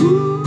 Ooh.